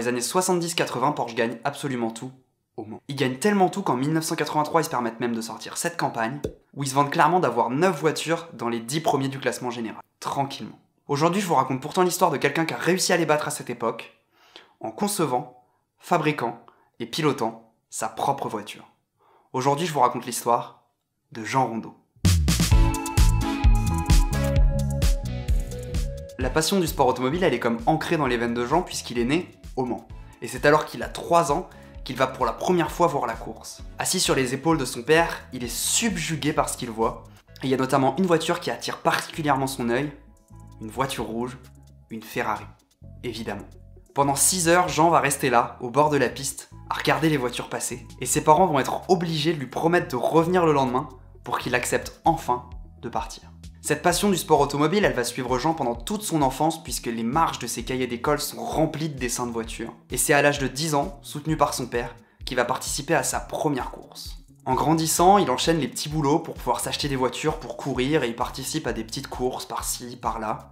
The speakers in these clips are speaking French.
les années 70-80, Porsche gagne absolument tout au Mans. Ils gagnent tellement tout qu'en 1983, ils se permettent même de sortir cette campagne, où ils se vendent clairement d'avoir 9 voitures dans les 10 premiers du classement général. Tranquillement. Aujourd'hui, je vous raconte pourtant l'histoire de quelqu'un qui a réussi à les battre à cette époque, en concevant, fabriquant et pilotant sa propre voiture. Aujourd'hui, je vous raconte l'histoire de Jean Rondeau. La passion du sport automobile, elle est comme ancrée dans les veines de Jean puisqu'il est né Et c'est alors qu'il a 3 ans qu'il va pour la première fois voir la course. Assis sur les épaules de son père, il est subjugué par ce qu'il voit. Il y a notamment une voiture qui attire particulièrement son œil, une voiture rouge, une Ferrari, évidemment. Pendant 6 heures, Jean va rester là, au bord de la piste, à regarder les voitures passer, et ses parents vont être obligés de lui promettre de revenir le lendemain pour qu'il accepte enfin de partir. Cette passion du sport automobile, elle va suivre Jean pendant toute son enfance puisque les marges de ses cahiers d'école sont remplies de dessins de voitures. Et c'est à l'âge de 10 ans, soutenu par son père, qu'il va participer à sa première course. En grandissant, il enchaîne les petits boulots pour pouvoir s'acheter des voitures pour courir et il participe à des petites courses par-ci, par-là.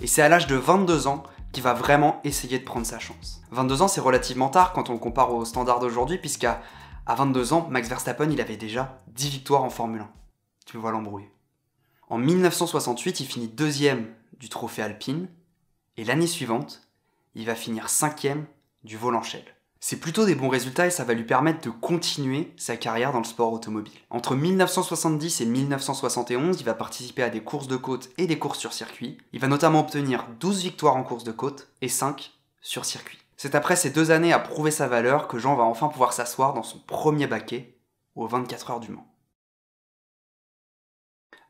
Et c'est à l'âge de 22 ans qu'il va vraiment essayer de prendre sa chance. 22 ans, c'est relativement tard quand on compare aux standards d'aujourd'hui, puisqu'à à 22 ans, Max Verstappen, il avait déjà 10 victoires en Formule 1. Tu vois l'embrouille. En 1968, il finit deuxième du trophée Alpine, et l'année suivante, il va finir cinquième du Volanchel. C'est plutôt des bons résultats et ça va lui permettre de continuer sa carrière dans le sport automobile. Entre 1970 et 1971, il va participer à des courses de côte et des courses sur circuit. Il va notamment obtenir 12 victoires en course de côte et 5 sur circuit. C'est après ces deux années à prouver sa valeur que Jean va enfin pouvoir s'asseoir dans son premier baquet aux 24 heures du Mans.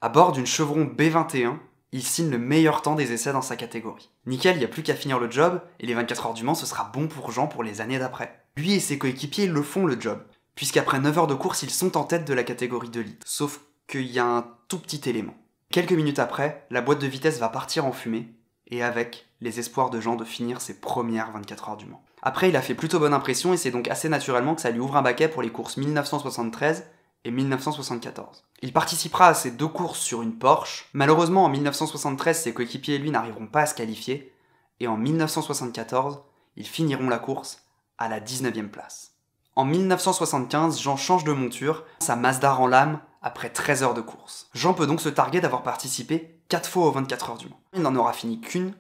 À bord d'une Chevron B21, il signe le meilleur temps des essais dans sa catégorie. Nickel, il n'y a plus qu'à finir le job, et les 24 heures du Mans, ce sera bon pour Jean pour les années d'après. Lui et ses coéquipiers le font le job, puisqu'après 9 heures de course, ils sont en tête de la catégorie de lead. Sauf qu'il y a un tout petit élément. Quelques minutes après, la boîte de vitesse va partir en fumée, et avec les espoirs de Jean de finir ses premières 24 heures du Mans. Après, il a fait plutôt bonne impression, et c'est donc assez naturellement que ça lui ouvre un baquet pour les courses 1973 et 1974. Il participera à ces deux courses sur une Porsche. Malheureusement, en 1973, ses coéquipiers et lui n'arriveront pas à se qualifier. Et en 1974, ils finiront la course à la 19e place. En 1975, Jean change de monture, sa Mazda rend l'âme après 13 heures de course. Jean peut donc se targuer d'avoir participé 4 fois aux 24 heures du Mans. Il n'en aura fini qu'une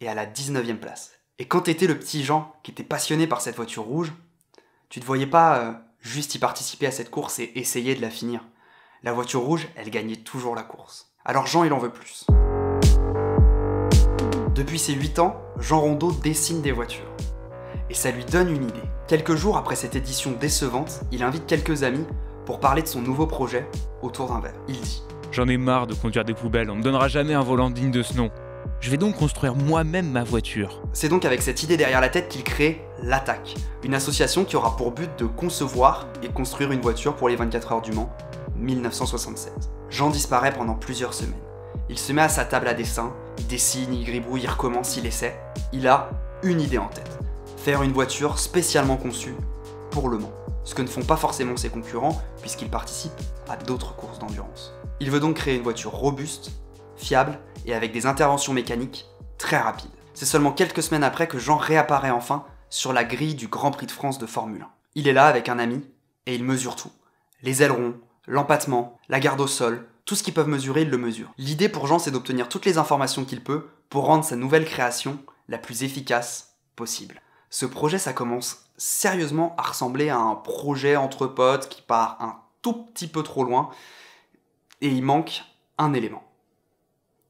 et à la 19e place. Et quand t'étais le petit Jean qui était passionné par cette voiture rouge, tu te voyais pas euh, juste y participer à cette course et essayer de la finir. La voiture rouge, elle gagnait toujours la course. Alors Jean, il en veut plus. Depuis ses 8 ans, Jean Rondeau dessine des voitures. Et ça lui donne une idée. Quelques jours après cette édition décevante, il invite quelques amis pour parler de son nouveau projet autour d'un verre. Il dit J'en ai marre de conduire des poubelles, on me donnera jamais un volant digne de ce nom. Je vais donc construire moi-même ma voiture. C'est donc avec cette idée derrière la tête qu'il crée l'Attaque, une association qui aura pour but de concevoir et construire une voiture pour les 24 heures du Mans, 1976. Jean disparaît pendant plusieurs semaines. Il se met à sa table à dessin, il dessine, il gribouille, il recommence, il essaie. Il a une idée en tête. Faire une voiture spécialement conçue pour le Mans. Ce que ne font pas forcément ses concurrents, puisqu'ils participent à d'autres courses d'endurance. Il veut donc créer une voiture robuste, fiable et avec des interventions mécaniques très rapides. C'est seulement quelques semaines après que Jean réapparaît enfin sur la grille du Grand Prix de France de Formule 1. Il est là avec un ami et il mesure tout. Les ailerons, l'empattement, la garde au sol, tout ce qu'ils peuvent mesurer, il le mesure. L'idée pour Jean, c'est d'obtenir toutes les informations qu'il peut pour rendre sa nouvelle création la plus efficace possible. Ce projet, ça commence sérieusement à ressembler à un projet entre potes qui part un tout petit peu trop loin et il manque un élément.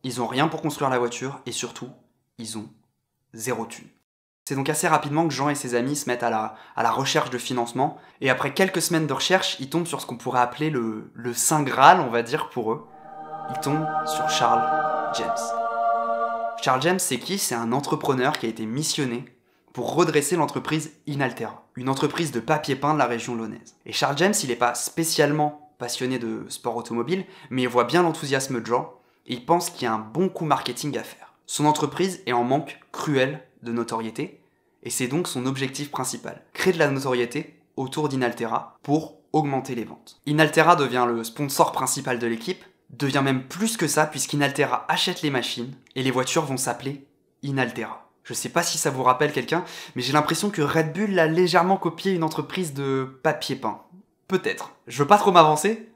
Ils ont rien pour construire la voiture et surtout, ils ont zéro thune. C'est donc assez rapidement que Jean et ses amis se mettent à la, recherche de financement et après quelques semaines de recherche, ils tombent sur ce qu'on pourrait appeler le, le Saint Graal, on va dire pour eux. Ils tombent sur Charles James. Charles James, c'est qui? C'est un entrepreneur qui a été missionné pour redresser l'entreprise Inaltera, une entreprise de papier peint de la région lyonnaise. Et Charles James, il n'est pas spécialement passionné de sport automobile, mais il voit bien l'enthousiasme de Jean et il pense qu'il y a un bon coup marketing à faire. Son entreprise est en manque cruel de notoriété, et c'est donc son objectif principal. Créer de la notoriété autour d'Inaltera pour augmenter les ventes. Inaltera devient le sponsor principal de l'équipe, devient même plus que ça puisqu'Inaltera achète les machines, et les voitures vont s'appeler Inaltera. Je sais pas si ça vous rappelle quelqu'un, mais j'ai l'impression que Red Bull a légèrement copié une entreprise de papier peint. Peut-être. Je veux pas trop m'avancer,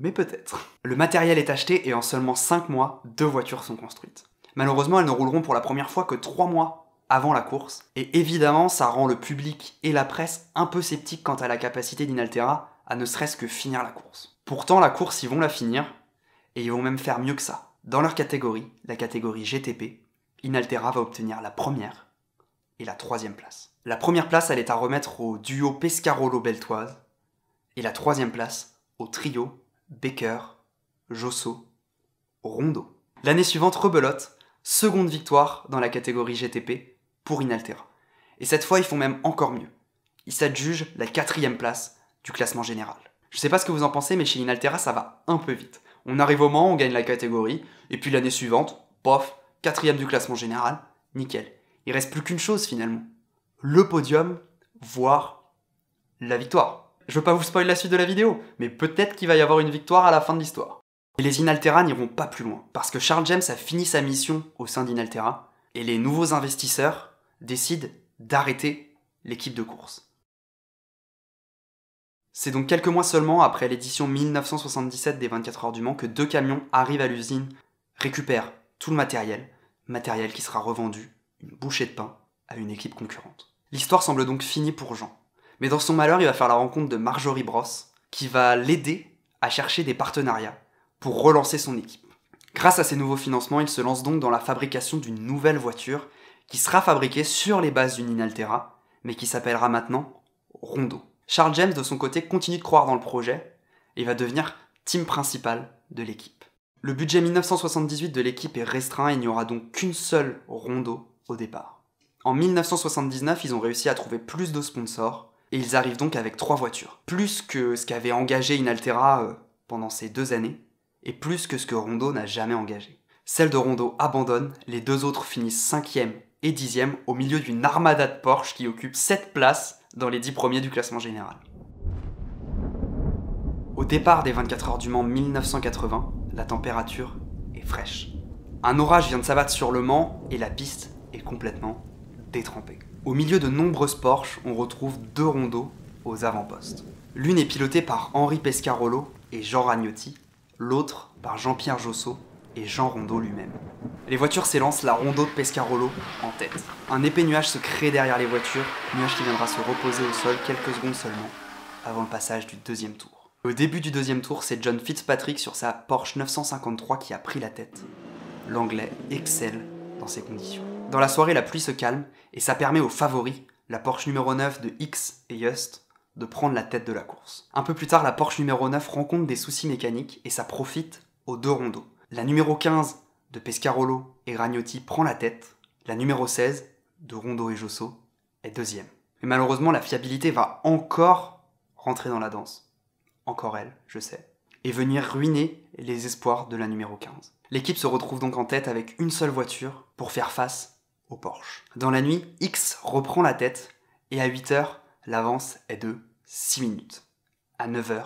mais peut-être. Le matériel est acheté et en seulement 5 mois, deux voitures sont construites. Malheureusement, elles ne rouleront pour la première fois que 3 mois avant la course, et évidemment, ça rend le public et la presse un peu sceptiques quant à la capacité d'Inaltera à ne serait-ce que finir la course. Pourtant, la course, ils vont la finir, et ils vont même faire mieux que ça. Dans leur catégorie, la catégorie GTP, Inaltera va obtenir la première et la troisième place. La première place, elle est à remettre au duo Pescarolo-Beltoise, et la troisième place au trio Baker, Josso, Rondo. L'année suivante, rebelote, seconde victoire dans la catégorie GTP pour Inaltera. Et cette fois, ils font même encore mieux. Ils s'adjugent la quatrième place du classement général. Je sais pas ce que vous en pensez, mais chez Inaltera, ça va un peu vite. On arrive au Mans, on gagne la catégorie, et puis l'année suivante, pof, quatrième du classement général, nickel. Il reste plus qu'une chose finalement. Le podium, voire la victoire. Je veux pas vous spoiler la suite de la vidéo, mais peut-être qu'il va y avoir une victoire à la fin de l'histoire. Et les Inaltera n'iront pas plus loin, parce que Charles James a fini sa mission au sein d'Inaltera, et les nouveaux investisseurs décident d'arrêter l'équipe de course. C'est donc quelques mois seulement après l'édition 1977 des 24 heures du Mans que deux camions arrivent à l'usine, récupèrent tout le matériel, matériel qui sera revendu, une bouchée de pain, à une équipe concurrente. L'histoire semble donc finie pour Jean. Mais dans son malheur, il va faire la rencontre de Marjorie Bross, qui va l'aider à chercher des partenariats pour relancer son équipe. Grâce à ces nouveaux financements, il se lance donc dans la fabrication d'une nouvelle voiture qui sera fabriquée sur les bases d'une Inaltera, mais qui s'appellera maintenant Rondo. Charles James, de son côté, continue de croire dans le projet et va devenir team principal de l'équipe. Le budget 1978 de l'équipe est restreint et il n'y aura donc qu'une seule Rondo au départ. En 1979, ils ont réussi à trouver plus de sponsors et ils arrivent donc avec trois voitures. Plus que ce qu'avait engagé Inaltera euh, pendant ces deux années et plus que ce que Rondo n'a jamais engagé. Celle de Rondo abandonne, les deux autres finissent 5e et 10e au milieu d'une armada de Porsche qui occupe 7 places dans les 10 premiers du classement général. Au départ des 24 heures du Mans 1980, la température est fraîche. Un orage vient de s'abattre sur le Mans et la piste est complètement détrempée. Au milieu de nombreuses Porsche, on retrouve deux rondeaux aux avant-postes. L'une est pilotée par Henri Pescarolo et Jean Ragnotti, l'autre par Jean-Pierre Josso et Jean Rondeau lui-même. Les voitures s'élancent, la Rondeau de Pescarolo en tête. Un épais nuage se crée derrière les voitures, nuage qui viendra se reposer au sol quelques secondes seulement, avant le passage du deuxième tour. Au début du deuxième tour, c'est John Fitzpatrick sur sa Porsche 953 qui a pris la tête. L'anglais excelle dans ces conditions. Dans la soirée, la pluie se calme et ça permet aux favoris, la Porsche numéro 9 de X et Just, de prendre la tête de la course. Un peu plus tard, la Porsche numéro 9 rencontre des soucis mécaniques et ça profite aux deux rondeaux. La numéro 15 de Pescarolo et Ragnotti prend la tête. La numéro 16 de Rondo et Josso est deuxième. Mais malheureusement, la fiabilité va encore rentrer dans la danse. Encore elle, je sais. Et venir ruiner les espoirs de la numéro 15. L'équipe se retrouve donc en tête avec une seule voiture pour faire face au Porsche. Dans la nuit, X reprend la tête et à 8h, l'avance est de 6 minutes. À 9h,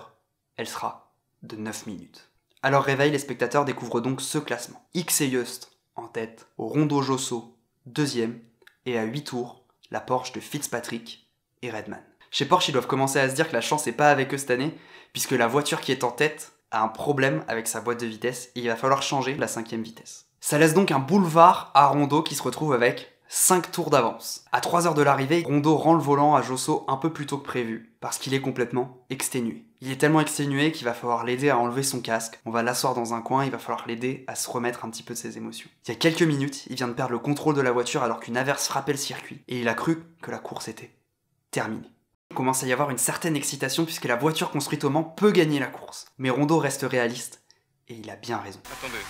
elle sera de 9 minutes. À leur réveil, les spectateurs découvrent donc ce classement. X et Just en tête, Rondo Josso deuxième, et à 8 tours, la Porsche de Fitzpatrick et Redman. Chez Porsche, ils doivent commencer à se dire que la chance n'est pas avec eux cette année, puisque la voiture qui est en tête a un problème avec sa boîte de vitesse et il va falloir changer la cinquième vitesse. Ça laisse donc un boulevard à Rondo qui se retrouve avec 5 tours d'avance. À 3 heures de l'arrivée, Rondo rend le volant à Josso un peu plus tôt que prévu, parce qu'il est complètement exténué. Il est tellement exténué qu'il va falloir l'aider à enlever son casque, on va l'asseoir dans un coin, il va falloir l'aider à se remettre un petit peu de ses émotions. Il y a quelques minutes, il vient de perdre le contrôle de la voiture alors qu'une averse frappait le circuit, et il a cru que la course était terminée. Il commence à y avoir une certaine excitation puisque la voiture construite au Mans peut gagner la course. Mais Rondo reste réaliste, et il a bien raison. Attendez,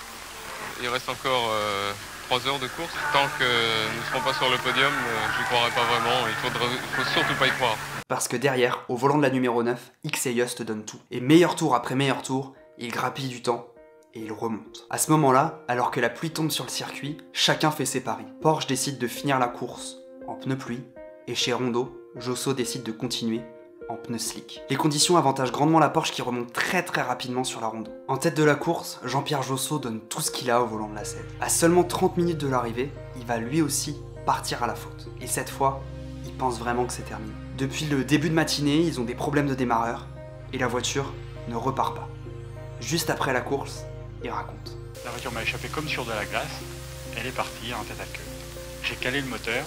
il reste encore euh, 3 heures de course. Tant que nous ne serons pas sur le podium, euh, je n'y croirai pas vraiment. Il faudra, faut surtout pas y croire. Parce que derrière, au volant de la numéro 9, X et Just donnent tout. Et meilleur tour après meilleur tour, il grappille du temps et il remonte. À ce moment-là, alors que la pluie tombe sur le circuit, chacun fait ses paris. Porsche décide de finir la course en pneu pluie, et chez Rondo, Josso décide de continuer en pneu slick. Les conditions avantagent grandement la Porsche qui remonte très très rapidement sur la Rondo. En tête de la course, Jean-Pierre Josso donne tout ce qu'il a au volant de la selle. À seulement 30 minutes de l'arrivée, il va lui aussi partir à la faute. Et cette fois, ils pensent vraiment que c'est terminé. Depuis le début de matinée, ils ont des problèmes de démarreur et la voiture ne repart pas. Juste après la course, ils racontent. La voiture m'a échappé comme sur de la glace. Elle est partie en tête à queue. J'ai calé le moteur,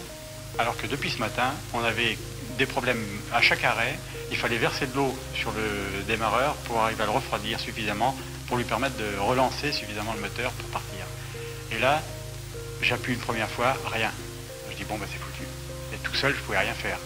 alors que depuis ce matin, on avait des problèmes à chaque arrêt. Il fallait verser de l'eau sur le démarreur pour arriver à le refroidir suffisamment pour lui permettre de relancer suffisamment le moteur pour partir. Et là, j'appuie une première fois, rien. Je dis bon, bah c'est foutu. Et tout seul, je pouvais rien faire.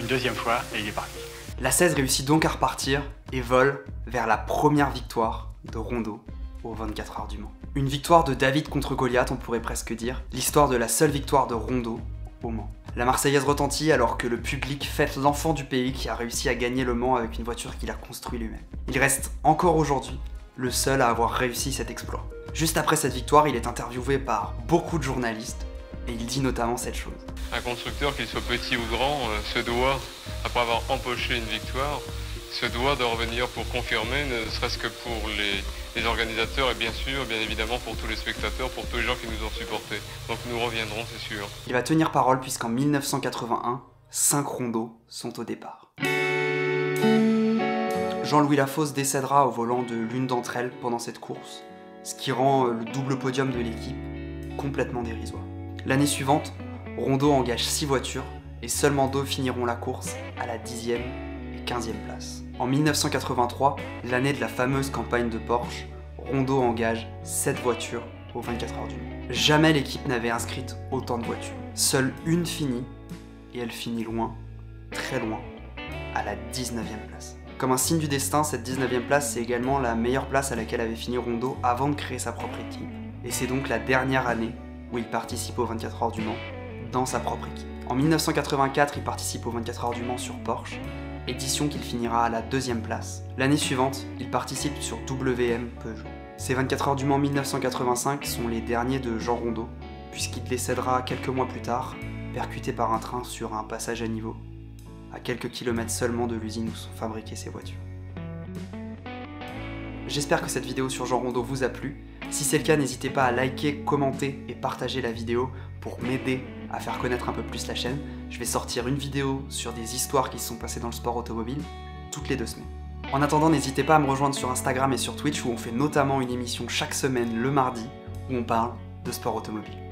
Une deuxième fois, et il est parti. La 16 réussit donc à repartir et vole vers la première victoire de Rondo aux 24 heures du Mans. Une victoire de David contre Goliath, on pourrait presque dire, l'histoire de la seule victoire de Rondo au Mans. La Marseillaise retentit alors que le public fête l'enfant du pays qui a réussi à gagner le Mans avec une voiture qu'il a construite lui-même. Il reste encore aujourd'hui le seul à avoir réussi cet exploit. Juste après cette victoire, il est interviewé par beaucoup de journalistes et il dit notamment cette chose. Un constructeur, qu'il soit petit ou grand, euh, se doit, après avoir empoché une victoire, se doit de revenir pour confirmer, ne serait-ce que pour les, organisateurs et bien sûr, bien évidemment pour tous les spectateurs, pour tous les gens qui nous ont supportés. Donc nous reviendrons, c'est sûr. Il va tenir parole puisqu'en 1981, 5 rondeaux sont au départ. Jean-Louis Lafosse décédera au volant de l'une d'entre elles pendant cette course, ce qui rend euh, le double podium de l'équipe complètement dérisoire. L'année suivante, Rondeau engage 6 voitures et seulement deux finiront la course à la 10e et 15e place. En 1983, l'année de la fameuse campagne de Porsche, Rondeau engage 7 voitures aux 24 heures du Mans. Jamais l'équipe n'avait inscrite autant de voitures. Seule une finit, et elle finit loin, très loin, à la 19e place. Comme un signe du destin, cette 19e place, c'est également la meilleure place à laquelle avait fini Rondeau avant de créer sa propre équipe. Et c'est donc la dernière année où il participe aux 24 heures du Mans dans sa propre équipe. En 1984, il participe aux 24 heures du Mans sur Porsche, édition qu'il finira à la deuxième place. L'année suivante, il participe sur WM Peugeot. Ces 24 heures du Mans 1985 sont les derniers de Jean Rondeau, puisqu'il décédera quelques mois plus tard, percuté par un train sur un passage à niveau, à quelques kilomètres seulement de l'usine où sont fabriquées ces voitures. J'espère que cette vidéo sur Jean Rondeau vous a plu. Si c'est le cas, n'hésitez pas à liker, commenter et partager la vidéo pour m'aider à faire connaître un peu plus la chaîne. Je vais sortir une vidéo sur des histoires qui se sont passées dans le sport automobile toutes les deux semaines. En attendant, n'hésitez pas à me rejoindre sur Instagram et sur Twitch où on fait notamment une émission chaque semaine le mardi où on parle de sport automobile.